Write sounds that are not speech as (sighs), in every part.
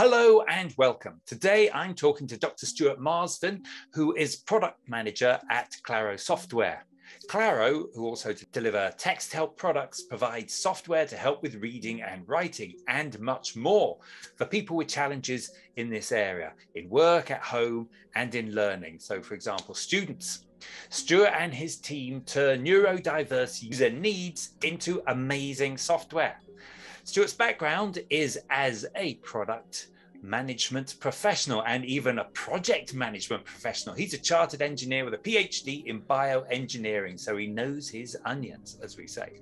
Hello and welcome. Today I'm talking to Dr. Stuart Marsden, who is product manager at Claro Software. Claro, who also deliver Texthelp products, provides software to help with reading and writing and much more for people with challenges in this area, in work, at home, and in learning. So, for example, students. Stuart and his team turn neurodiverse user needs into amazing software. Stuart's background is as a product management professional and even a project management professional. He's a chartered engineer with a PhD in bioengineering, so he knows his onions, as we say.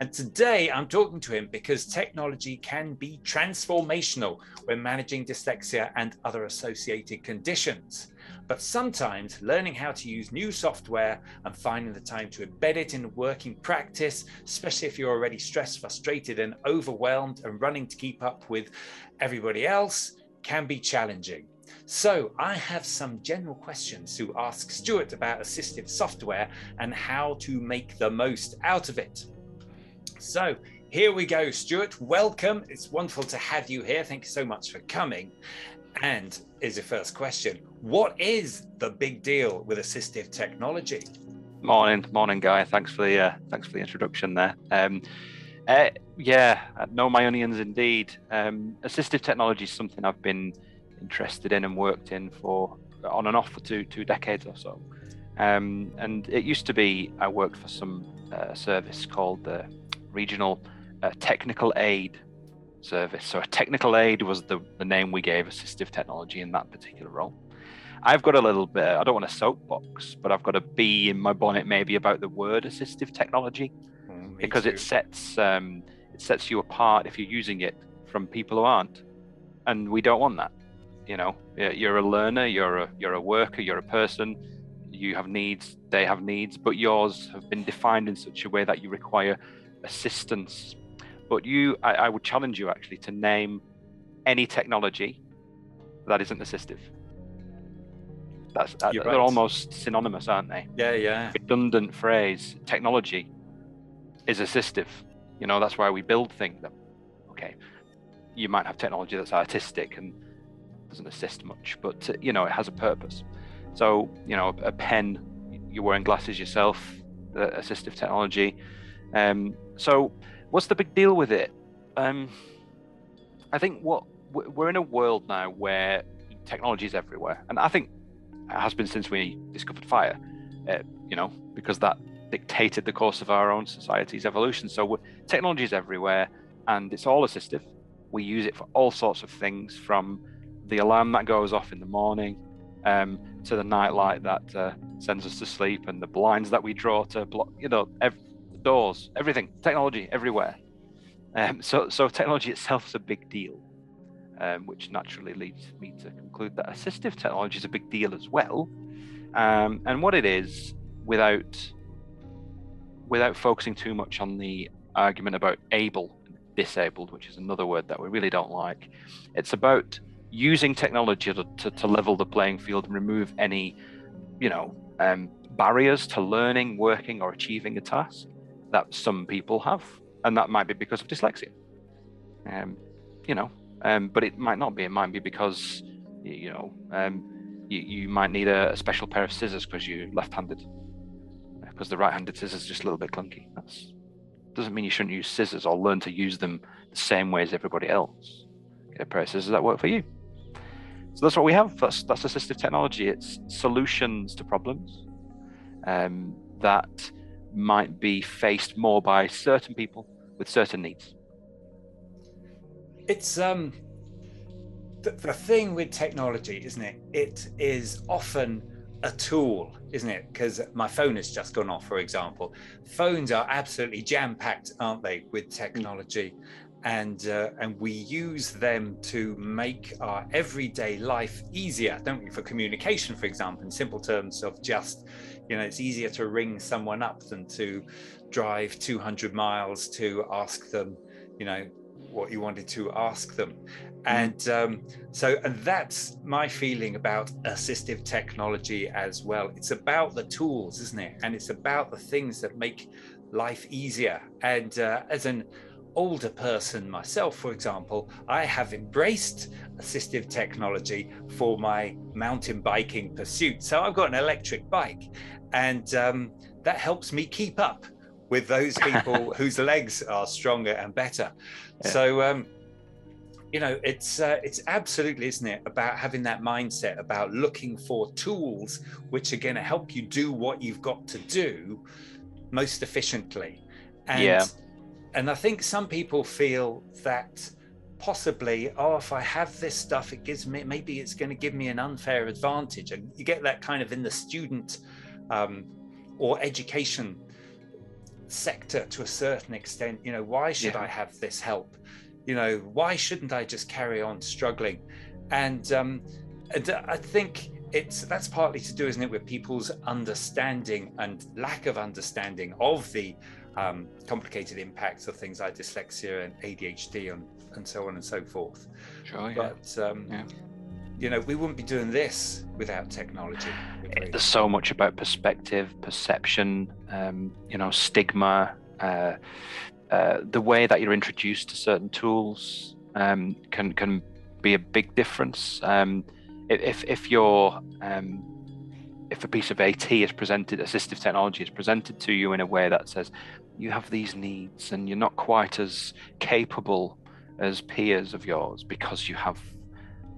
And today I'm talking to him because technology can be transformational when managing dyslexia and other associated conditions. But sometimes learning how to use new software and finding the time to embed it in working practice, especially if you're already stressed, frustrated, and overwhelmed and running to keep up with everybody else, can be challenging. So, I have some general questions to ask Stuart about assistive software and how to make the most out of it. So, here we go, Stuart. Welcome. It's wonderful to have you here. Thank you so much for coming. And is your first question What is the big deal with assistive technology? Morning, morning, Guy. Thanks for the uh, thanks for the introduction there. Um, uh, yeah, know my onions indeed. Um, assistive technology is something I've been interested in and worked in for on and off for two two decades or so. Um, and it used to be I worked for some uh, service called the Regional uh, Technical Aid service. So a technical aid was the, the name we gave assistive technology in that particular role. I've got a little bit, I don't want a soapbox, but I've got a bee in my bonnet maybe about the word assistive technology mm, because too. it sets um, it sets you apart if you're using it from people who aren't. And we don't want that. You know, you're a learner, you're a you're a worker, you're a person, you have needs, they have needs, but yours have been defined in such a way that you require assistance but you, I, I would challenge you actually to name any technology that isn't assistive. That's uh, they're right. almost synonymous, aren't they? Yeah, yeah. Redundant phrase. Technology is assistive. You know, that's why we build things. Okay, you might have technology that's artistic and doesn't assist much, but uh, you know, it has a purpose. So, you know, a pen. You're wearing glasses yourself. The assistive technology. Um, so what's the big deal with it? Um, I think what we're in a world now where technology is everywhere, and I think it has been since we discovered fire. Uh, you know, because that dictated the course of our own society's evolution. So technology is everywhere, and it's all assistive. We use it for all sorts of things, from the alarm that goes off in the morning um, to the nightlight that uh, sends us to sleep, and the blinds that we draw to block. You know, every, doors, everything, technology everywhere. Um, so, so technology itself is a big deal, um, which naturally leads me to conclude that assistive technology is a big deal as well. Um, and what it is, without without focusing too much on the argument about able and disabled, which is another word that we really don't like, it's about using technology to, to, to level the playing field and remove any, you know, um, barriers to learning, working, or achieving a task that some people have, and that might be because of dyslexia. Um, you know, um, but it might not be. It might be because you know um, you, you might need a, a special pair of scissors because you're left-handed. Because the right-handed scissors is just a little bit clunky. That doesn't mean you shouldn't use scissors or learn to use them the same way as everybody else. Get a pair of scissors that work for you. So that's what we have. That's that's assistive technology. It's solutions to problems um, that might be faced more by certain people with certain needs. It's um the, the thing with technology, isn't it? It is often a tool, isn't it? Because my phone has just gone off, for example. Phones are absolutely jam packed, aren't they, with technology? And uh, and we use them to make our everyday life easier, don't we? For communication, for example, in simple terms of just you know it's easier to ring someone up than to drive 200 miles to ask them you know what you wanted to ask them. Mm-hmm. and um, so and that's my feeling about assistive technology as well. It's about the tools isn't it? And it's about the things that make life easier. And uh, as an older person myself, for example, I have embraced assistive technology for my mountain biking pursuit. So I've got an electric bike, and um, that helps me keep up with those (laughs) people whose legs are stronger and better. Yeah. So, um, you know, it's uh, it's absolutely, isn't it, about having that mindset about looking for tools which are going to help you do what you've got to do most efficiently. And, yeah. And I think some people feel that possibly, oh, if I have this stuff, it gives me maybe it's going to give me an unfair advantage. And you get that kind of in the student um, or education sector to a certain extent. You know, why should yeah. I have this help? You know, why shouldn't I just carry on struggling? And, um, and I think it's that's partly to do, isn't it, with people's understanding and lack of understanding of the um, complicated impacts of things like dyslexia and ADHD and, and so on and so forth. Sure, yeah. But um, yeah. you know, we wouldn't be doing this without technology. There's so much about perspective, perception, um, you know, stigma, uh, uh, the way that you're introduced to certain tools um, can can be a big difference. Um, if if you're um, if a piece of AT is presented, assistive technology is presented to you in a way that says you have these needs and you're not quite as capable as peers of yours because you have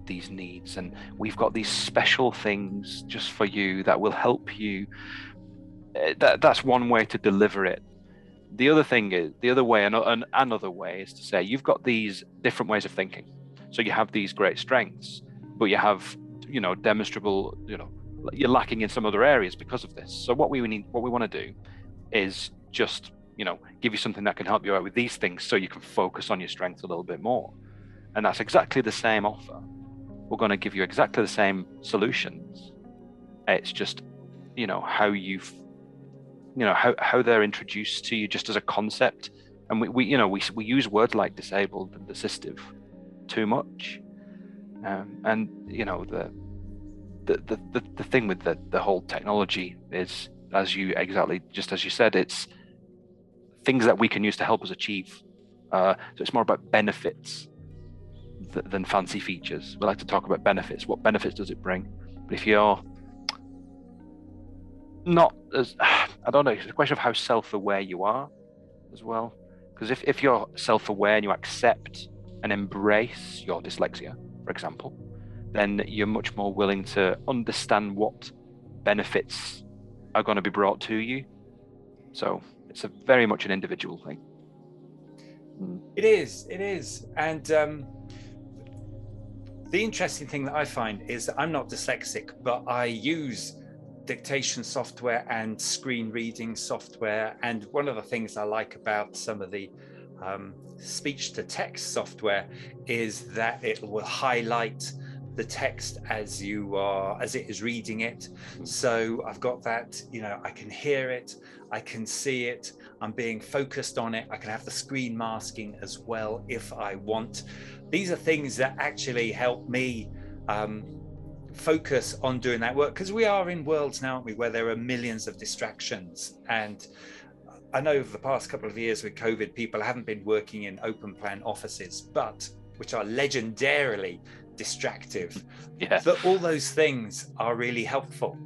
these needs. And we've got these special things just for you that will help you. Eh, that that's one way to deliver it. The other thing is the other way and another way is to say you've got these different ways of thinking. So you have these great strengths but you have you know demonstrable you know you're lacking in some other areas because of this. So what we need, what we want to do, is just you know give you something that can help you out with these things, so you can focus on your strengths a little bit more. And that's exactly the same offer. We're going to give you exactly the same solutions. It's just you know how you've you know how, how they're introduced to you just as a concept and we, we you know we, we use words like disabled and assistive too much um, and you know the the, the, the, the thing with the, the whole technology is, as you exactly just as you said, it's things that we can use to help us achieve. Uh, so it's more about benefits th- than fancy features. We like to talk about benefits. What benefits does it bring? But if you're not as, (sighs) I don't know, it's a question of how self aware you are as well. Because if, if you're self aware and you accept and embrace your dyslexia, for example, then you're much more willing to understand what benefits are going to be brought to you. So it's a very much an individual thing. Mm. It is. It is. And um, the interesting thing that I find is that I'm not dyslexic, but I use dictation software and screen reading software. And one of the things I like about some of the um, speech to text software is that it will highlight the text as you are as it is reading it. So i've got that you know i can hear it i can see it i'm being focused on it i can have the screen masking as well if i want. These are things that actually help me um, focus on doing that work because we are in worlds now aren't we where there are millions of distractions. And i know over the past couple of years with covid people haven't been working in open plan offices but which are legendarily distractive. Yeah. But all those things are really helpful.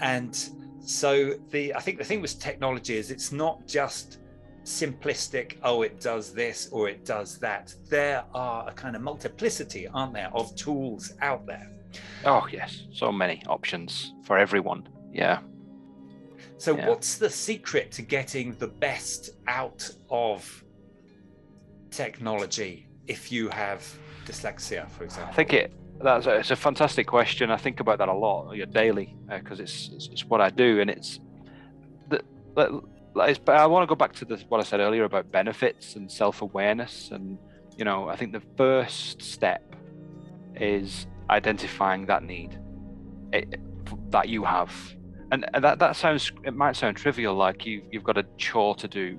And so the I think the thing with technology is it's not just simplistic, oh, it does this or it does that. There are a kind of multiplicity, aren't there, of tools out there. Oh yes, so many options for everyone. Yeah. So yeah. what's the secret to getting the best out of technology if you have dyslexia, for example? I think it that's a, it's a fantastic question. I think about that a lot daily because uh, it's, it's, it's what I do, and it's the. It's, but I want to go back to the, what I said earlier about benefits and self-awareness, and you know, I think the first step is identifying that need it, that you have, and, and that that sounds it might sound trivial, like you you've got a chore to do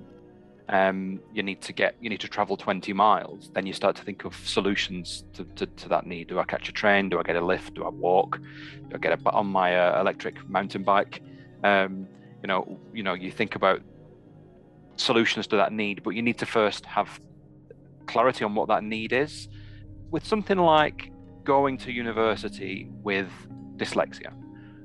um, you need to get you need to travel 20 miles then you start to think of solutions to, to, to, that need. Do i catch a train? Do i get a lift? Do i walk? Do i get a, on my uh, electric mountain bike? Um, you know you know you think about solutions to that need but you need to first have clarity on what that need is. With something like going to university with dyslexia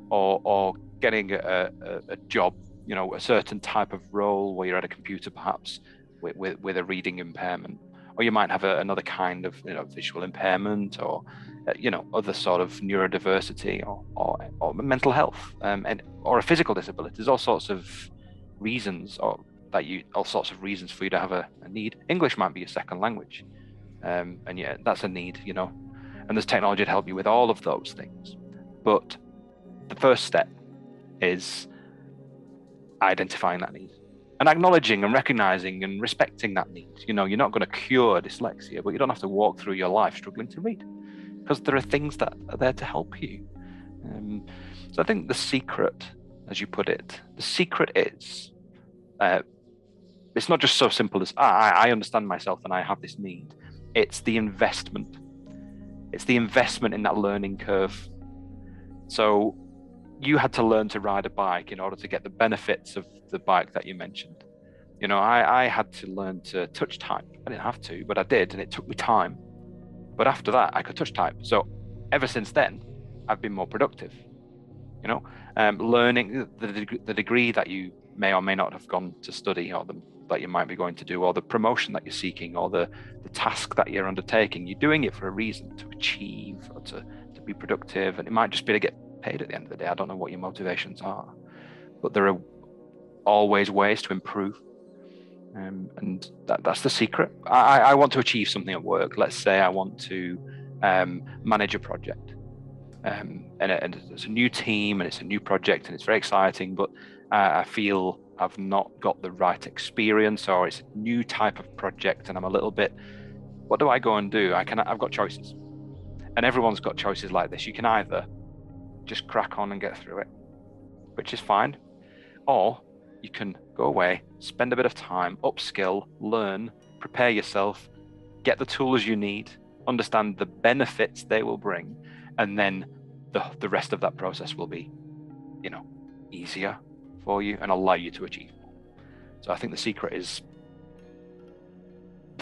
or, or getting a, a, a job, you know, a certain type of role where you're at a computer perhaps with, with, with a reading impairment, or you might have a, another kind of you know, visual impairment or uh, you know other sort of neurodiversity or, or, or mental health um, and or a physical disability. There's all sorts of reasons or that you all sorts of reasons for you to have a, a need. English might be your second language, um, and yeah, that's a need, you know. And there's technology to help you with all of those things. But the first step is identifying that need and acknowledging and recognizing and respecting that need. You know, you're not going to cure dyslexia, but you don't have to walk through your life struggling to read because there are things that are there to help you. Um, so I think the secret, as you put it, the secret is uh, it's not just so simple as ah, I understand myself and I have this need. It's the investment. It's the investment in that learning curve. So you had to learn to ride a bike in order to get the benefits of the bike that you mentioned. You know, I, I had to learn to touch type. I didn't have to, but I did, and it took me time. But after that, I could touch type. So ever since then, I've been more productive. You know, um, learning the, the degree that you may or may not have gone to study, or the, that you might be going to do, or the promotion that you're seeking, or the, the task that you're undertaking. You're doing it for a reason to achieve or to, to be productive. And it might just be to get paid at the end of the day. I don't know what your motivations are, but there are always ways to improve. Um, and that, that's the secret. I, I, want to achieve something at work. Let's say I want to um, manage a project. Um, and, and, it's a new team and it's a new project and it's very exciting, but uh, I feel I've not got the right experience or it's a new type of project and I'm a little bit, what do I go and do? I can, I've got choices. And everyone's got choices like this. You can either just crack on and get through it, which is fine. Or you can go away, spend a bit of time, upskill, learn, prepare yourself, get the tools you need, understand the benefits they will bring, and then the, the rest of that process will be, you know, easier for you and allow you to achieve. So I think the secret is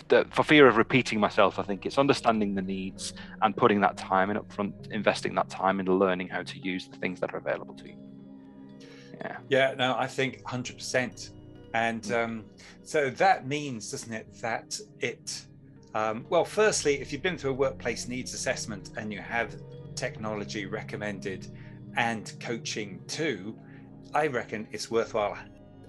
the, for fear of repeating myself, I think it's understanding the needs and putting that time in up front, investing that time in learning how to use the things that are available to you. Yeah. Yeah. No, I think 100%. And um, so that means, doesn't it, that it, um, well, firstly, if you've been through a workplace needs assessment and you have technology recommended and coaching too, I reckon it's worthwhile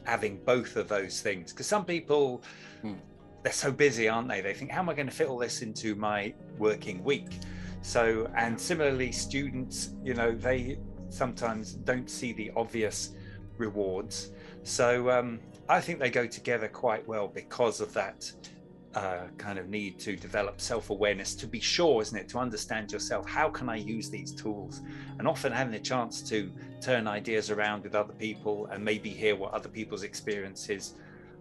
having both of those things because some people mm they're so busy, aren't they? They think, how am I going to fit all this into my working week? So, and similarly, students, you know, they sometimes don't see the obvious rewards. So, um, I think they go together quite well because of that uh, kind of need to develop self awareness, to be sure, isn't it? To understand yourself. How can I use these tools? And often having a chance to turn ideas around with other people and maybe hear what other people's experiences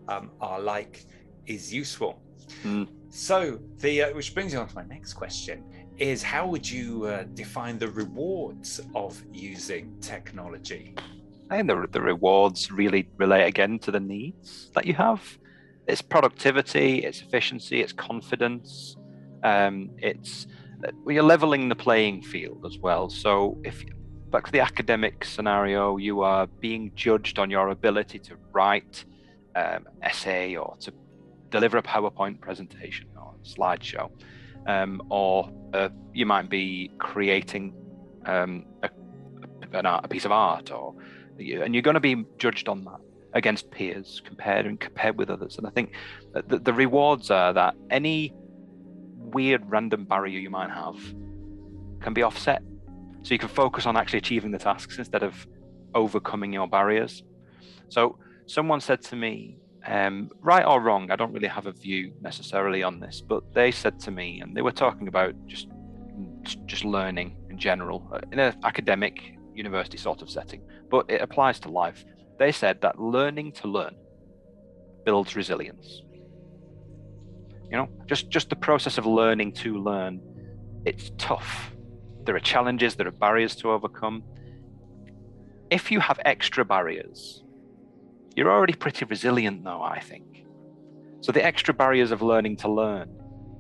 um, are like is useful. Mm. So the uh, which brings me on to my next question is how would you uh, define the rewards of using technology? I think the, the rewards really relate again to the needs that you have. It's productivity, it's efficiency, it's confidence, um, it's uh, you're leveling the playing field as well. So if back to the academic scenario, you are being judged on your ability to write um, essay or to deliver a PowerPoint presentation or slideshow, um, or uh, you might be creating um, a, an art, a piece of art, or and you're going to be judged on that against peers, compared and compared with others. And I think the, the rewards are that any weird random barrier you might have can be offset, so you can focus on actually achieving the tasks instead of overcoming your barriers. So someone said to me um, right or wrong, I don't really have a view necessarily on this, but they said to me, and they were talking about just just learning in general uh, in an academic university sort of setting, but it applies to life. They said that learning to learn builds resilience. You know, just just the process of learning to learn, it's tough. There are challenges, there are barriers to overcome. If you have extra barriers, you're already pretty resilient, though, I think. So the extra barriers of learning to learn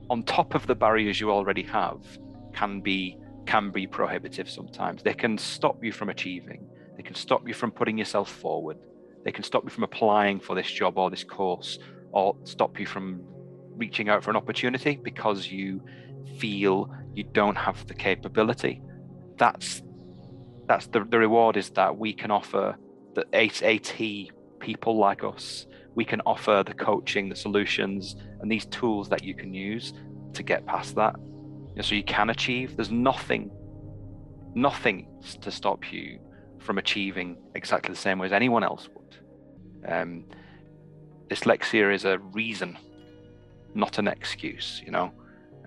on top of the barriers you already have can be can be prohibitive sometimes. They can stop you from achieving. They can stop you from putting yourself forward. They can stop you from applying for this job or this course, or stop you from reaching out for an opportunity because you feel you don't have the capability. That's that's the, the reward is that we can offer the AT people like us, we can offer the coaching, the solutions, and these tools that you can use to get past that. Know, so you can achieve. There's nothing, nothing to stop you from achieving exactly the same way as anyone else would. Um, dyslexia is a reason, not an excuse. You know,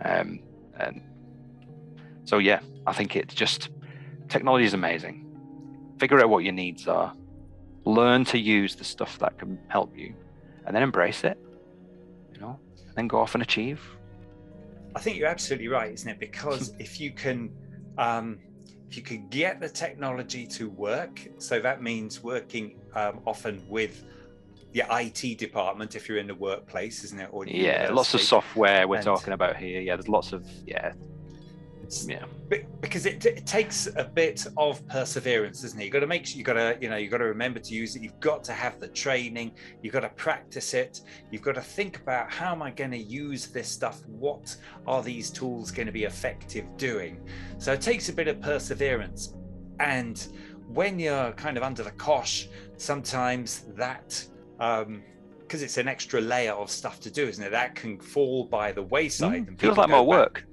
um, and so yeah, I think it's just technology is amazing. Figure out what your needs are, learn to use the stuff that can help you, and then embrace it. You know, and then go off and achieve. I think you're absolutely right, isn't it? Because (laughs) if you can, um, if you can get the technology to work, so that means working um, often with the IT department if you're in the workplace, isn't it? Or yeah, lots of software we're and, talking about here. Yeah, there's lots of yeah yeah. because it, it, takes a bit of perseverance doesn't it? You've got to make sure you've got to you know you've got to remember to use it. You've got to have the training. You've got to practice it. You've got to think about how am i going to use this stuff? What are these tools going to be effective doing? So it takes a bit of perseverance. And when you're kind of under the cosh sometimes that um because it's an extra layer of stuff to do, isn't it? That can fall by the wayside. Mm, and feels like more work.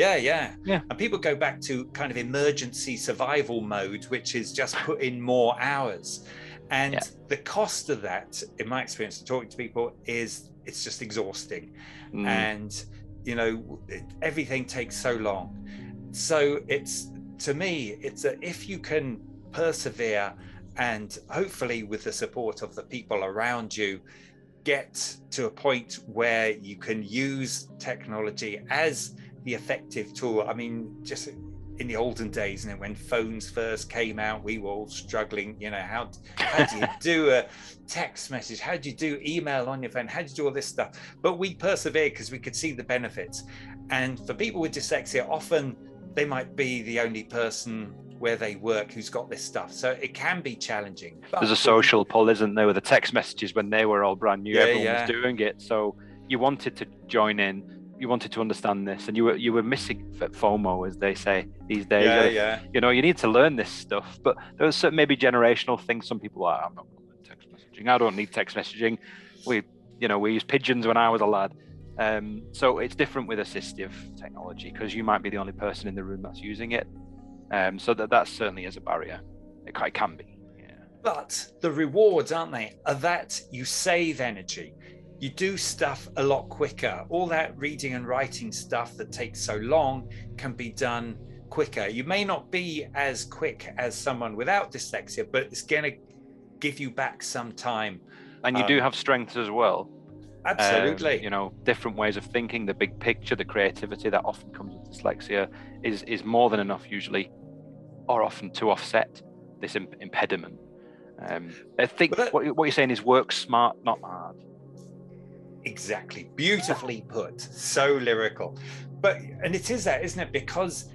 Yeah, yeah, yeah. And people go back to kind of emergency survival mode, which is just put in more hours. And yeah. the cost of that, in my experience of talking to people, is it's just exhausting. Mm. And, you know, it, everything takes so long. So it's, to me, it's a, if you can persevere and hopefully with the support of the people around you, get to a point where you can use technology as the effective tool. I mean, just in the olden days, you know, when phones first came out, we were all struggling. You know, how how do you (laughs) do a text message? How do you do email on your phone? How do you do all this stuff? But we persevered because we could see the benefits. And for people with dyslexia, often they might be the only person where they work who's got this stuff. So it can be challenging. But There's a social pull, isn't there, with the text messages when they were all brand new, yeah, everyone yeah. was doing it. So you wanted to join in you wanted to understand this and you were you were missing FOMO as they say these days. Yeah, yeah. You know, you need to learn this stuff. But there was certain maybe generational things. Some people are, I'm not going text messaging. I don't need text messaging. We you know, we used pigeons when I was a lad. Um, so it's different with assistive technology because you might be the only person in the room that's using it. Um, so that that certainly is a barrier. It, it can be. Yeah. But the rewards, aren't they, are that you save energy you do stuff a lot quicker. All that reading and writing stuff that takes so long can be done quicker. You may not be as quick as someone without dyslexia, but it's going to give you back some time. And you um, do have strengths as well. Absolutely. Um, you know, different ways of thinking, the big picture, the creativity that often comes with dyslexia is is more than enough usually, or often to offset this imp- impediment. Um, I think that, what, what you're saying is work smart, not hard. Exactly. Beautifully put. So lyrical. But, and it is that, isn't it? Because,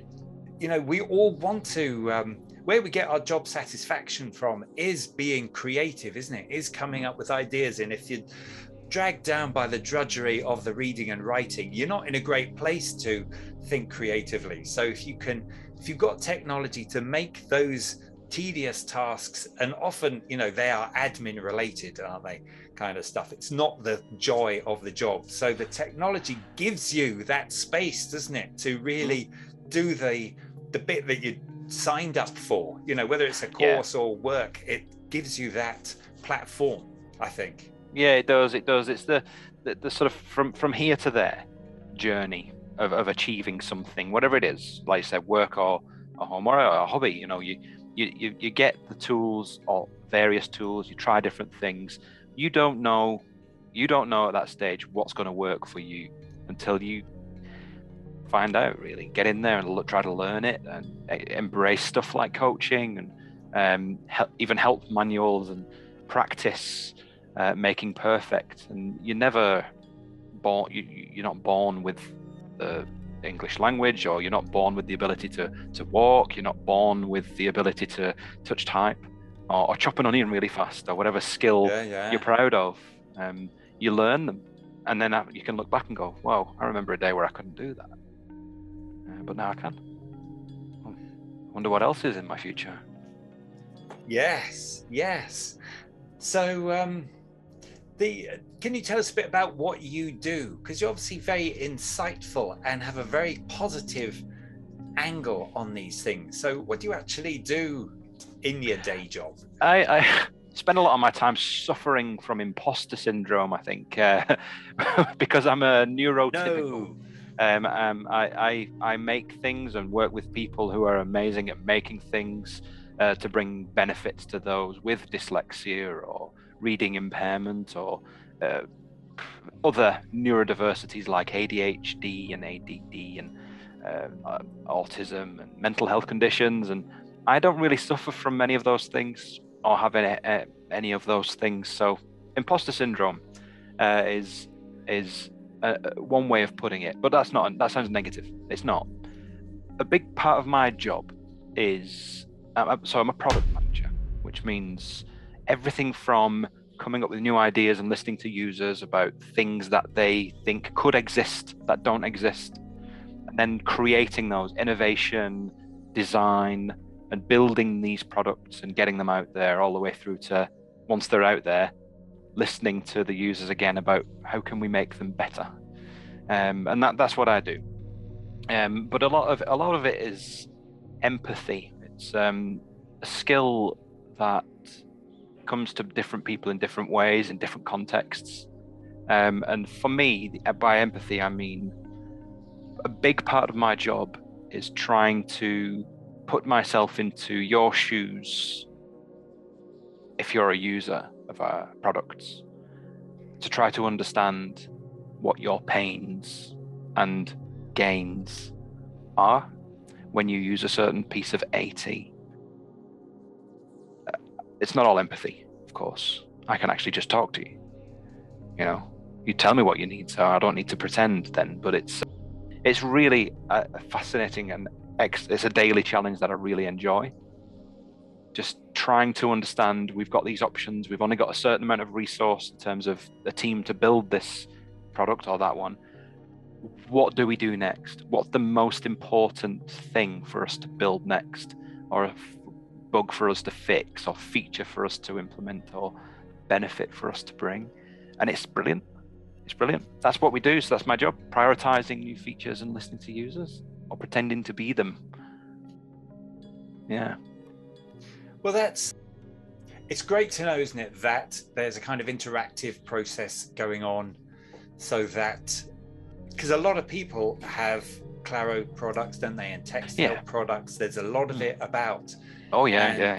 you know, we all want to, um, where we get our job satisfaction from is being creative, isn't it? Is coming up with ideas. And if you're dragged down by the drudgery of the reading and writing, you're not in a great place to think creatively. So if you can, if you've got technology to make those tedious tasks, and often, you know, they are admin related, aren't they? Kind of stuff. It's not the joy of the job. So the technology gives you that space, doesn't it, to mm-hmm. really do the the bit that you signed up for. You know, whether it's a course yeah. or work, it gives you that platform. I think. Yeah, it does. It does. It's the the, the sort of from from here to there journey of, of achieving something, whatever it is. Like I said, work or a home or a hobby. You know, you you, you, you get the tools or various tools you try different things you don't know you don't know at that stage what's going to work for you until you find out really. Get in there and look, try to learn it and embrace stuff like coaching and um, help, even help manuals and practice uh, making perfect. And you're never born you, you're not born with the English language, or you're not born with the ability to to walk, you're not born with the ability to touch type, or, or chop an onion really fast, or whatever skill Yeah, yeah. you're proud of. Um, you learn them, and then you can look back and go, "Wow, I remember a day where I couldn't do that, uh, but now I can." Hmm. Wonder what else is in my future. Yes, yes. So, um, the can you tell us a bit about what you do? Because you're obviously very insightful and have a very positive angle on these things. So, what do you actually do in your day job? I, I (laughs) spend a lot of my time suffering from imposter syndrome. I think uh, (laughs) because I'm a neurotypical. Um, um, I, I I make things and work with people who are amazing at making things uh, to bring benefits to those with dyslexia or reading impairment or uh, other neurodiversities like ADHD and ADD and uh, uh, autism and mental health conditions. And I don't really suffer from many of those things or have any, uh, any of those things. So imposter syndrome uh, is is uh, one way of putting it, but that's not that sounds negative. It's not. A big part of my job is uh, so I'm a product manager, which means everything from coming up with new ideas and listening to users about things that they think could exist that don't exist, and then creating those innovation, design, and building these products and getting them out there all the way through to once they're out there, listening to the users again about how can we make them better, um, and that that's what I do. Um, but a lot of a lot of it is empathy. It's um, a skill that comes to different people in different ways in different contexts. Um, and for me, by empathy, I mean a big part of my job is trying to put myself into your shoes if you're a user of our products, to try to understand what your pains and gains are when you use a certain piece of AT uh, it's not all empathy, of course. I can actually just talk to you. You know, you tell me what your needs are. I don't need to pretend then. But it's it's really a, fascinating and ex- it's a daily challenge that I really enjoy. Just trying to understand. We've got these options. We've only got a certain amount of resource in terms of a team to build this product or that one. What do we do next? What's the most important thing for us to build next? Or a bug for us to fix or feature for us to implement or benefit for us to bring. And it's brilliant. It's brilliant. That's what we do. So that's my job prioritizing new features and listening to users or pretending to be them. Yeah. Well, that's it's great to know, isn't it, that there's a kind of interactive process going on so that because a lot of people have Claro products, don't they, and Texthelp yeah. products. There's a lot of mm. it about. Oh yeah, and, yeah.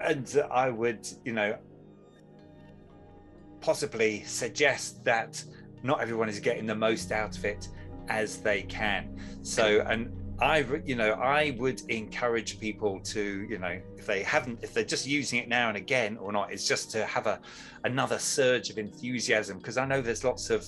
And I would, you know, possibly suggest that not everyone is getting the most out of it as they can. So, and I, you know, I would encourage people to, you know, if they haven't, if they're just using it now and again or not, it's just to have a another surge of enthusiasm because I know there's lots of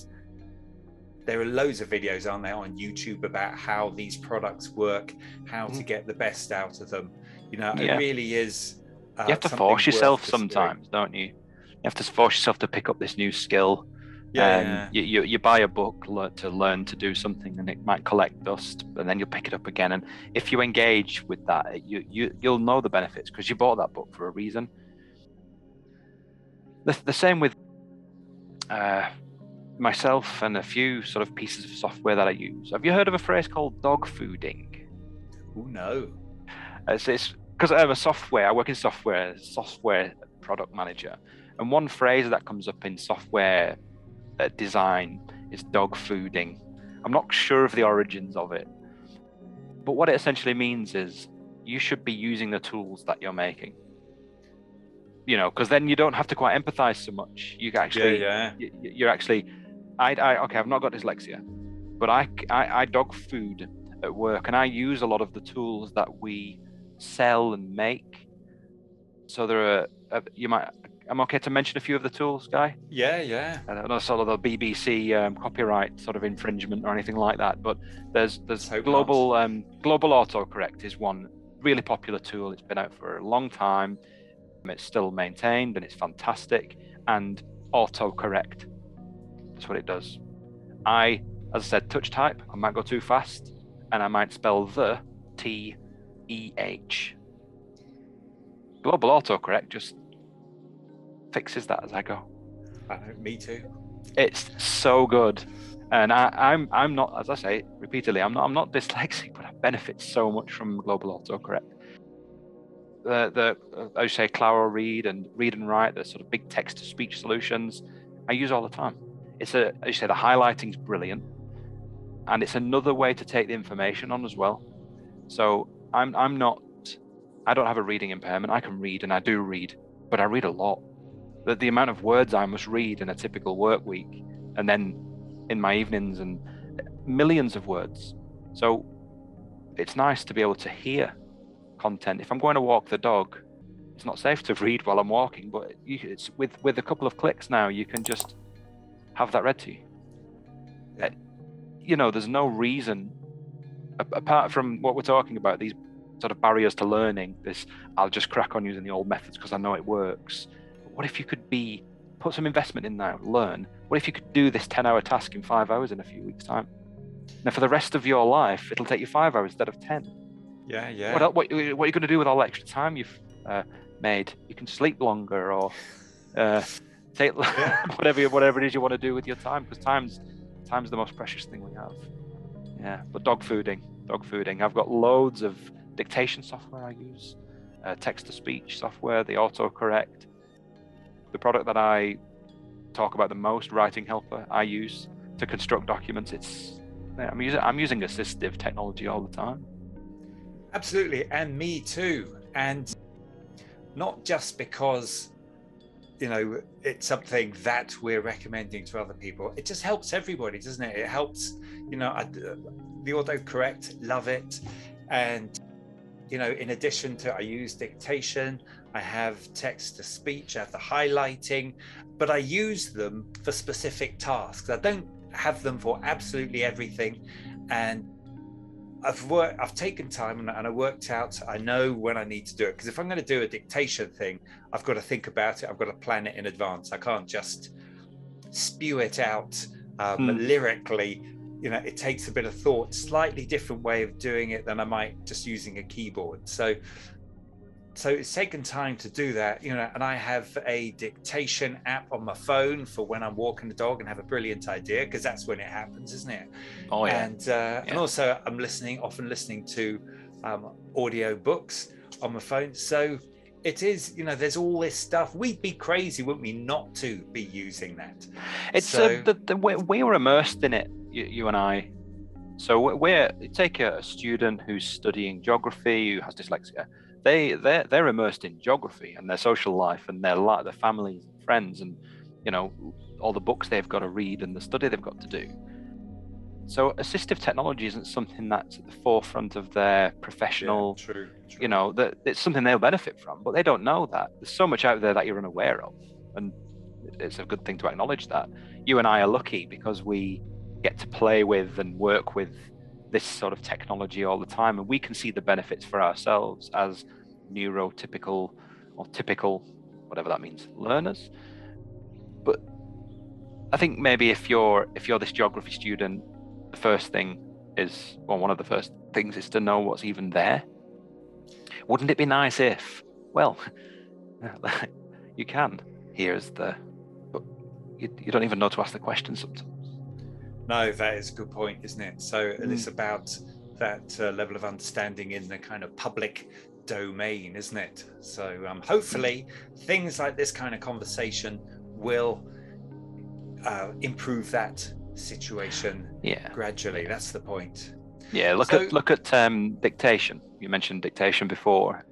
there are loads of videos on there on YouTube about how these products work, how mm. to get the best out of them. You know, yeah. it really is. Uh, you have to force yourself sometimes, don't you? You have to force yourself to pick up this new skill. Yeah, um, yeah. You, you, you buy a book to learn to do something, and it might collect dust, and then you'll pick it up again. And if you engage with that, you, you you'll know the benefits because you bought that book for a reason. The, the same with uh, myself and a few sort of pieces of software that I use. Have you heard of a phrase called dog fooding? Oh no. It's because I'm a software. I work in software, software product manager, and one phrase that comes up in software uh, design is dog fooding. I'm not sure of the origins of it, but what it essentially means is you should be using the tools that you're making you know because then you don't have to quite empathize so much you actually yeah, yeah. you're actually I, I okay, I've not got dyslexia, but I, I, I dog food at work, and I use a lot of the tools that we sell and make. So there are uh, you might I'm okay to mention a few of the tools, Guy. Yeah, yeah. Uh, not sort of the BBC um, copyright sort of infringement or anything like that, but there's there's global um, global autocorrect is one really popular tool. It's been out for a long time. It's still maintained and it's fantastic. And autocorrect, that's what it does. I, as I said, touch type. I might go too fast, and I might spell the T E H. Global autocorrect just fixes that as I go. I know, me too. It's so good. And I, I'm I'm not, as I say repeatedly, I'm not I'm not (laughs) dyslexic, but I benefit so much from global autocorrect. The the uh, I say Claro Read and Read and Write, the sort of big text to speech solutions, I use all the time. It's a as you say, the highlighting's brilliant. And it's another way to take the information on as well. So I'm I'm not I don't have a reading impairment. I can read and I do read, but I read a lot the, the amount of words I must read in a typical work week, and then in my evenings, and millions of words. So it's nice to be able to hear content. If I'm going to walk the dog, it's not safe to (laughs) read while I'm walking, but you, it's with with a couple of clicks now, you can just have that read to you. You know, there's no reason apart from what we're talking about these sort of barriers to learning. This I'll just crack on using the old methods because I know it works what if you could be put some investment in now, learn? What if you could do this 10 hour task in five hours in a few weeks' time? Now, for the rest of your life, it'll take you five hours instead of 10. Yeah, yeah. What, what, what are you going to do with all the extra time you've uh, made? You can sleep longer or uh, take (laughs) yeah. (laughs) whatever whatever it is you want to do with your time because time's time's the most precious thing we have. Yeah, but dog fooding, dog fooding. I've got loads of dictation software I use, uh, text to speech software, the autocorrect, the product that I talk about the most, Writing Helper, I use to construct documents. It's I'm using I'm using assistive technology all the time. Absolutely, and me too. And not just because you know it's something that we're recommending to other people. It just helps everybody, doesn't it? It helps. You know, I, the autocorrect, love it, and you know, in addition to I use dictation, I have text to speech, I have the highlighting, but I use them for specific tasks. I don't have them for absolutely everything. And I've worked, I've taken time and, and I worked out, I know when I need to do it. Because if I'm going to do a dictation thing, I've got to think about it, I've got to plan it in advance. I can't just spew it out um, mm. lyrically you know it takes a bit of thought slightly different way of doing it than i might just using a keyboard. So so it's taken time to do that you know and i have a dictation app on my phone for when i'm walking the dog and have a brilliant idea because that's when it happens isn't it? Oh yeah. And uh, yeah. and also i'm listening often listening to um, audio books on my phone. So it is you know there's all this stuff. We'd be crazy wouldn't we not to be using that? It's so, uh, the, the, we were immersed in it you, you and i. So we're take a student who's studying geography who has dyslexia. They they're, they're immersed in geography and their social life and their life, their families, and friends, and you know all the books they've got to read and the study they've got to do. So assistive technology isn't something that's at the forefront of their professional. Yeah, true, true. You know that it's something they'll benefit from, but they don't know that. There's so much out there that you're unaware of, and it's a good thing to acknowledge that. You and I are lucky because we get to play with and work with this sort of technology all the time, and we can see the benefits for ourselves as neurotypical or typical, whatever that means, learners. But I think maybe if you're if you're this geography student, the first thing is well, one of the first things is to know what's even there. Wouldn't it be nice if, well, (laughs) you can. Here's the, but you, you don't even know to ask the question sometimes. No, that is a good point, isn't it? So mm. it's about that uh, level of understanding in the kind of public domain, isn't it? So um, hopefully, things like this kind of conversation will uh, improve that situation yeah. gradually. That's the point. Yeah, look so, at look at um, dictation. You mentioned dictation before.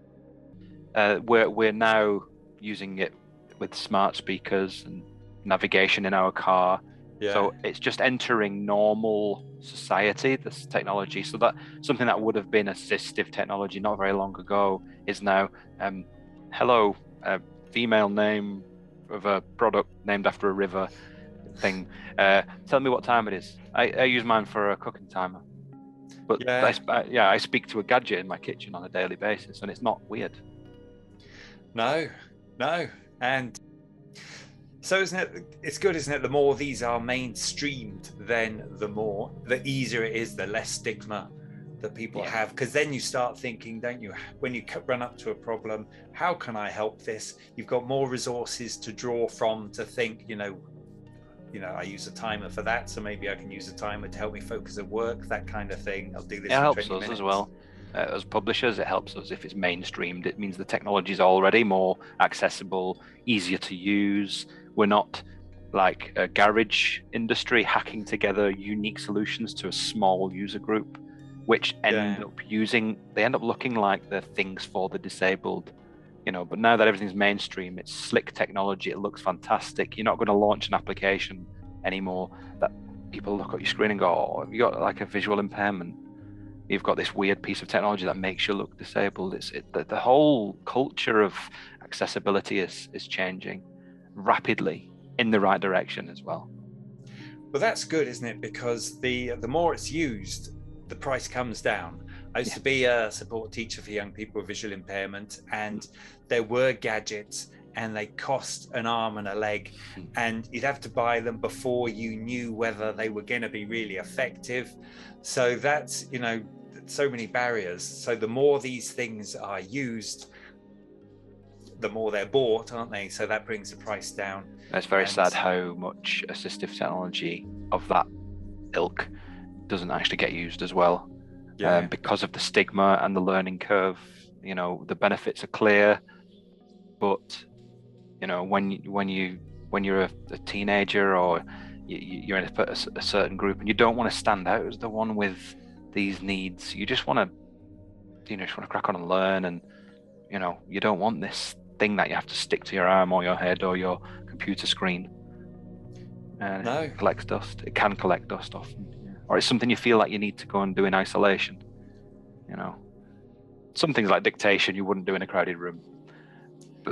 Uh, we're we're now using it with smart speakers and navigation in our car yeah. So it's just entering normal society, this technology. So that something that would have been assistive technology not very long ago is now, um, hello, uh, female name of a product named after a river thing. Uh, tell me what time it is. I, I use mine for a cooking timer. But yeah. I, yeah, I speak to a gadget in my kitchen on a daily basis, and it's not weird. No, no, and so isn't it? It's good, isn't it? The more these are mainstreamed, then the more the easier it is, the less stigma that people yeah. have. Because then you start thinking, don't you? When you run up to a problem, how can I help this? You've got more resources to draw from to think. You know, you know, I use a timer for that, so maybe I can use a timer to help me focus at work, that kind of thing. I'll do this. It helps us minutes. as well. Uh, as publishers, it helps us if it's mainstreamed. It means the technology is already more accessible, easier to use. We're not like a garage industry hacking together unique solutions to a small user group, which end yeah. up using, they end up looking like the things for the disabled you know but now that everything's mainstream it's slick technology it looks fantastic. You're not going to launch an application anymore that people look at your screen and go oh you got like a visual impairment? You've got this weird piece of technology that makes you look disabled. It's it, the, the whole culture of accessibility is is changing rapidly in the right direction as well. Well that's good isn't it? Because the the more it's used the price comes down I used yeah. to be a support teacher for young people with visual impairment, and there were gadgets and they cost an arm and a leg, hmm. and you'd have to buy them before you knew whether they were going to be really effective. So that's, you know, so many barriers. So the more these things are used, the more they're bought, aren't they? So that brings the price down. It's very and... sad how much assistive technology of that ilk doesn't actually get used as well yeah. um, because of the stigma and the learning curve. You know, the benefits are clear, but you know, when when you when you're a, a teenager or you, are in a, a, certain group and you don't want to stand out as the one with these needs, you just want to, you know, just want to crack on and learn, and you know, you don't want this thing that you have to stick to your arm or your head or your computer screen. And no. it collects dust. It can collect dust often or it's something you feel like you need to go and do in isolation. You know, some things like dictation you wouldn't do in a crowded room. (laughs)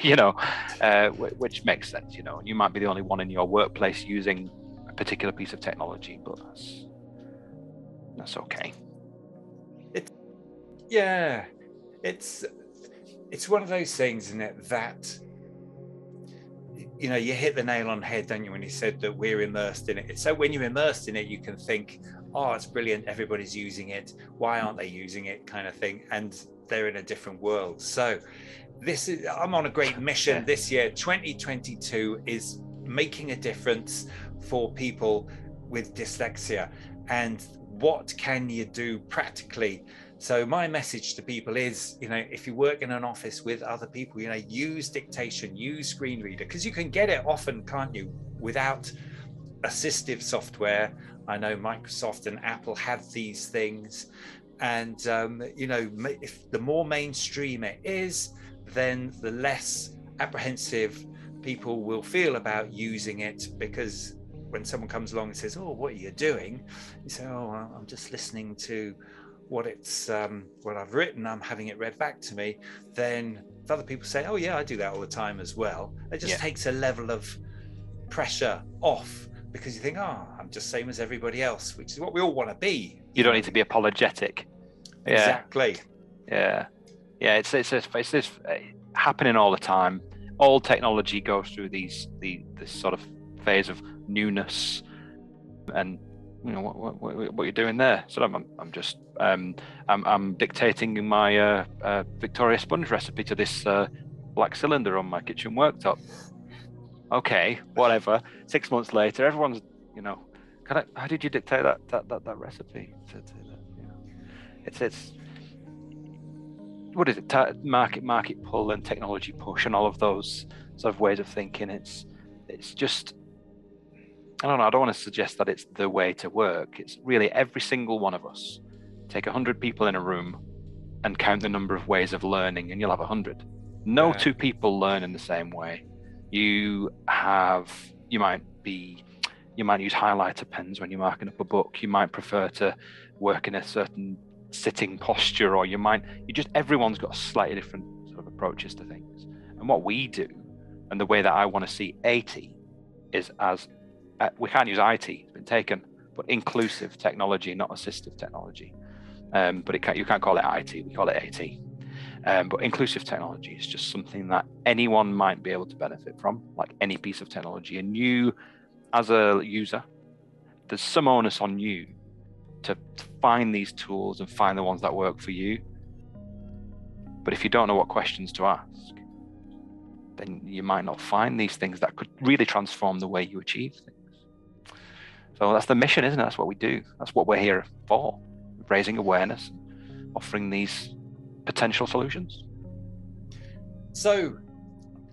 you know, uh, which makes sense. You know, you might be the only one in your workplace using a particular piece of technology, but that's that's okay. It, yeah, it's it's one of those things, isn't it? That you know, you hit the nail on the head, don't you, when you said that we're immersed in it. So when you're immersed in it, you can think, oh, it's brilliant. Everybody's using it. Why aren't they using it? Kind of thing. And they're in a different world. So this is, I'm on a great mission this year. 2022 is making a difference for people with dyslexia. And what can you do practically so my message to people is, you know, if you work in an office with other people, you know, use dictation, use screen reader, because you can get it often, can't you, without assistive software. I know Microsoft and Apple have these things, and um, you know, if the more mainstream it is, then the less apprehensive people will feel about using it because when someone comes along and says, "Oh, what are you doing?" you say, "Oh, I'm just listening to." What it's um, what I've written, I'm having it read back to me, then if other people say, "Oh yeah, I do that all the time as well," it just yeah. takes a level of pressure off because you think, "Oh, I'm just same as everybody else," which is what we all want to be. You don't need to be apologetic. Yeah. Exactly. Yeah, yeah. It's it's it's, it's this uh, happening all the time. All technology goes through these the this sort of phase of newness and you know what, what, what, you're doing there. So I'm, I'm just um, I'm, I'm dictating my uh, uh, Victoria sponge recipe to this uh, black cylinder on my kitchen worktop. Okay, whatever. Six months later, everyone's you know, I, how did you dictate that that that, that recipe? To, to know, it's it's what is it? market market pull and technology push and all of those sort of ways of thinking. It's it's just I don't know, I don't want to suggest that it's the way to work. It's really every single one of us. Take 100 people in a room and count the number of ways of learning, and you'll have 100. No yeah. two people learn in the same way. You have, you might be, you might use highlighter pens when you're marking up a book. You might prefer to work in a certain sitting posture, or you might, you just, everyone's got slightly different sort of approaches to things. And what we do And the way that I want to see AT is as uh, we can't use IT, it's been taken, but inclusive technology, not assistive technology. Um, but it can't, you can't call it IT, we call it AT. Um, but inclusive technology is just something that anyone might be able to benefit from, like any piece of technology. And you, as a user, there's some onus on you to, find these tools and find the ones that work for you. But if you don't know what questions to ask, then you might not find these things that could really transform the way you achieve things. So that's the mission, isn't it? That's what we do. That's what we're here for, raising awareness, offering these potential solutions. So,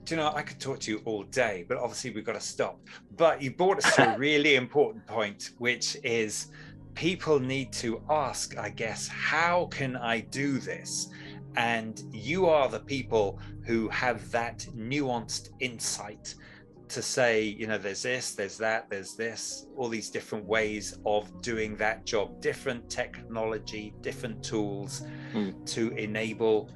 you know, I could talk to you all day, but obviously we've got to stop. But you brought us to a (laughs) really important point, which is people need to ask, I guess, how can I do this? And you are the people who have that nuanced insight to say, you know, there's this, there's that, there's this, all these different ways of doing that job, different technology, different tools mm. to enable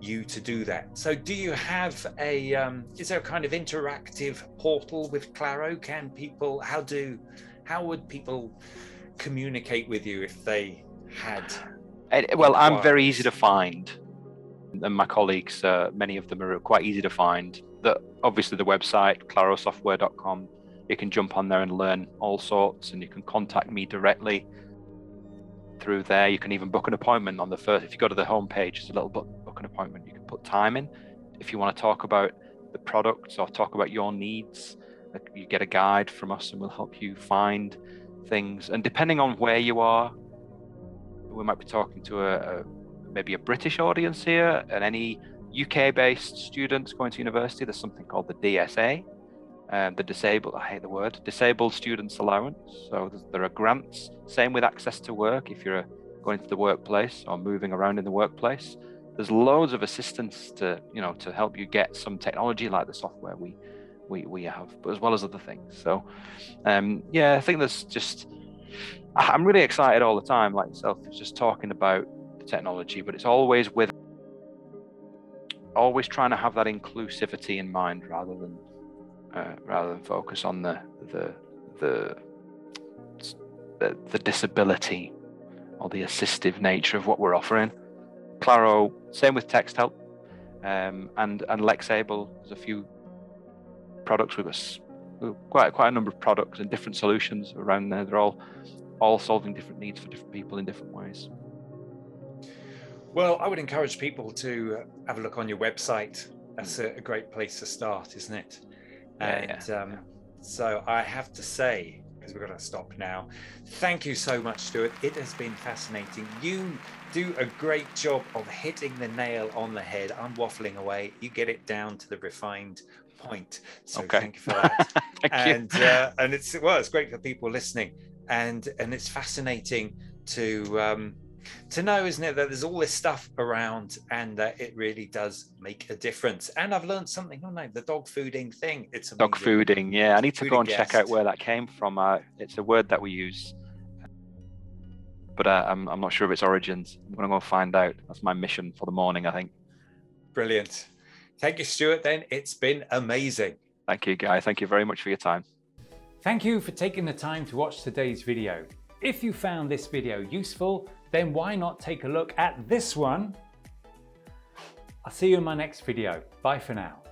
you to do that. So, do you have a? Um, is there a kind of interactive portal with Claro? Can people? How do? How would people communicate with you if they had? Well, I'm very easy to find, and my colleagues, uh, many of them are quite easy to find that obviously the website clarosoftware.com you can jump on there and learn all sorts and you can contact me directly through there. You can even book an appointment on the first if you go to the homepage there's a little book, book an appointment you can put time in. If you want to talk about the products or talk about your needs uh, you get a guide from us and we'll help you find things. And depending on where you are we might be talking to a, a maybe a british audience here and any UK based students going to university, there's something called the DSA, um, the disabled, I hate the word, disabled students allowance. So there are grants, same with access to work if you're going to the workplace or moving around in the workplace. There's loads of assistance to, you know, to help you get some technology like the software we we, we have, but as well as other things. So um, yeah, I think there's just I'm really excited all the time, like yourself, just talking about the technology, but it's always with always trying to have that inclusivity in mind rather than uh, rather than focus on the the the the, disability or the assistive nature of what we're offering. Claro, same with Texthelp, um, and and Lexable. There's a few products. with us, quite quite a number of products and different solutions around there. They're all all solving different needs for different people in different ways. Well, I would encourage people to uh, have a look on your website. That's a, a great place to start, isn't it? Yeah, and yeah, um, yeah. so I have to say, because we've got to stop now, thank you so much, Stuart. It has been fascinating. You do a great job of hitting the nail on the head. I'm waffling away. You get it down to the refined point. So okay. thank you for that. (laughs) and uh, and it's well, it's great for people listening, and and it's fascinating to. Um, to know, isn't it, that there's all this stuff around and that it really does make a difference. And I've learned something, oh no, the dog fooding thing. It's amazing. dog fooding. Yeah, I need to fooding go and guest. check out where that came from. Uh, it's a word that we use, but uh, I'm, I'm not sure of its origins. I'm going to go find out. That's my mission for the morning, I think. Brilliant. Thank you, Stuart. Then it's been amazing. Thank you, Guy. Thank you very much for your time. Thank you for taking the time to watch today's video. If you found this video useful, then why not take a look at this one? I'll see you in my next video. Bye for now.